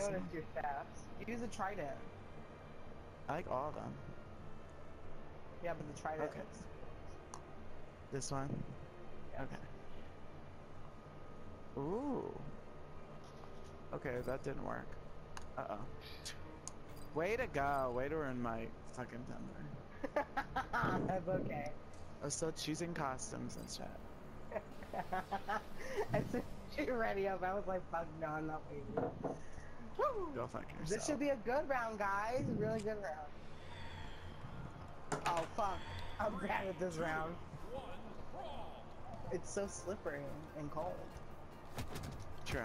staffs. Use a trident. I like all of them. Yeah, but the trident. Okay. This one? Yeah. Okay. Ooh. Okay, that didn't work. Uh-oh. Way to go. Way to ruin my fucking thunder. That's okay. I was still choosing costumes and shit. as soon as you're ready up, I was like, fuck no, I'm not waiting. Woo! Go fuck yourself. This should be a good round, guys. A really good round. Oh, fuck. I'm bad at this round. It's so slippery and cold. True.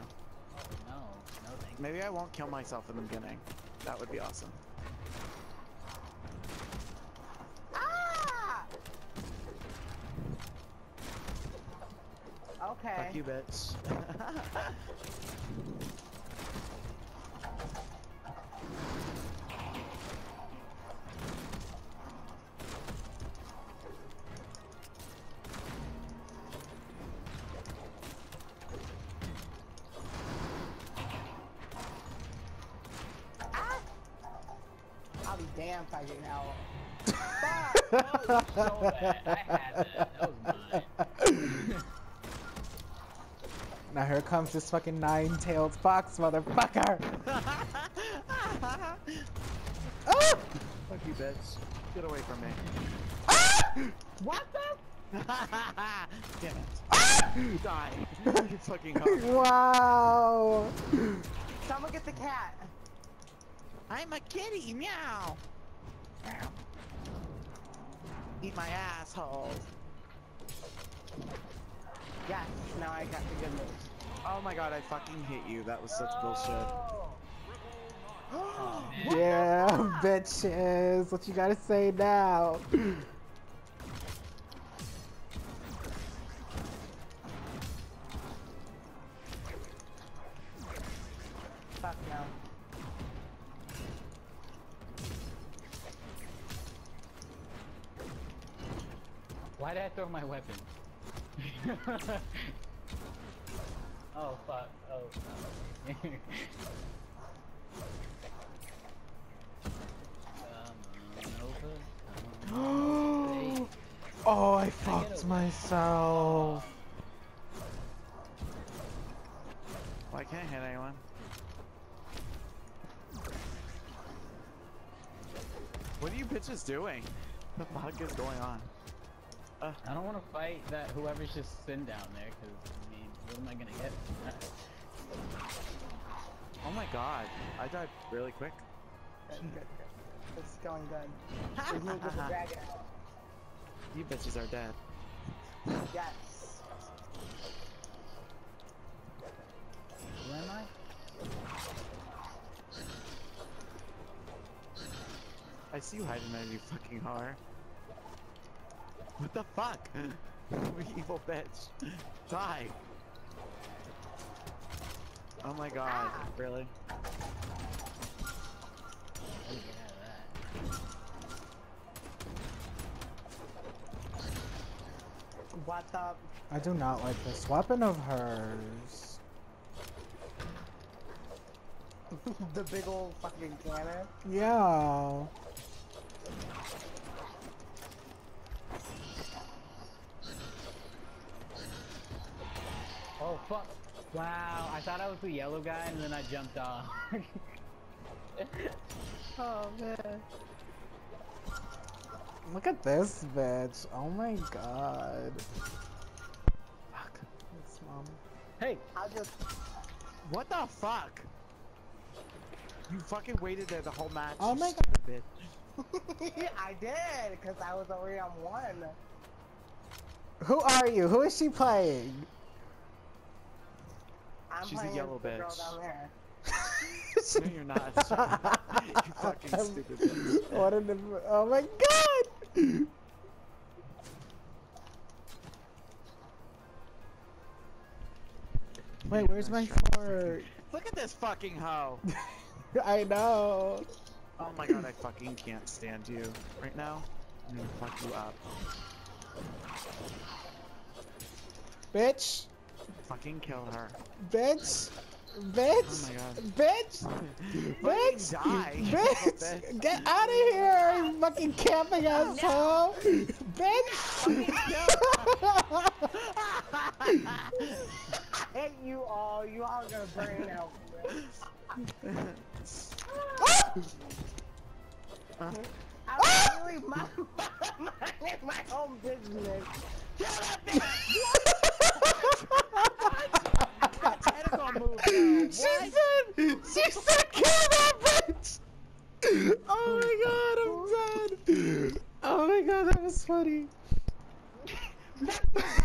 No, no thank you. Maybe I won't kill myself in the beginning. That would be awesome. Ah! Okay. Fuck you, bitch. I'll be damned if I get out. So bad. I had that. That was mine. Now here comes this fucking nine-tailed fox, motherfucker! Ah! Fuck you, bitch. Get away from me. What the? Damn it. Die. you fucking hoe. wow! Someone get the cat. I'm a kitty. Meow. Meow. Eat my asshole. Yes, now I got the good news. Oh my god, I fucking hit you. That was such bullshit. Oh. Yeah, bitches! What you gotta say now? Fuck no. Why did I throw my weapon? oh fuck. Oh. no. Come on over. Come on over. oh, I fucked myself. Well, I can't hit anyone. What are you bitches doing? What the fuck is going on? I don't want to fight that whoever's just sitting down there, because, I mean, what am I gonna get from that? Oh my god, I died really quick. Good, good, good. It's going good. There's no good dragon. You bitches are dead. Yes. Who am I? I see you hiding there, you fucking whore. What the fuck? you evil bitch. Die. Oh my god, ah. really? How do you get out of that? What the? I do not like this weapon of hers. the big old fucking cannon. Yeah. Fuck! Wow, I thought I was the yellow guy and then I jumped off. Oh man. Look at this bitch. Oh my god. Fuck. This mom. hey! I just. What the fuck? You fucking waited there the whole match. Oh my god. bitch. I did, because I was already on one. Who are you? Who is she playing? I'm She's a yellow the girl bitch. down there. No, you're not. you fucking stupid bitch. what in the? Oh my god! Wait, where's my fort? Look at this fucking hoe. I know. Oh my god, I fucking can't stand you right now. I'm gonna fuck you up. Bitch. Fucking kill her. Bitch. Bitch! Oh. Bitch! Bitch! die. Bitch! Bitch. Get out of here, you fucking camping oh, asshole! Bitch! I hate you all. You all gonna burn out. I was really minding my my own business. Tentacle she said, she said, kill that bitch! Oh my god, I'm dead! Oh my god, that was funny.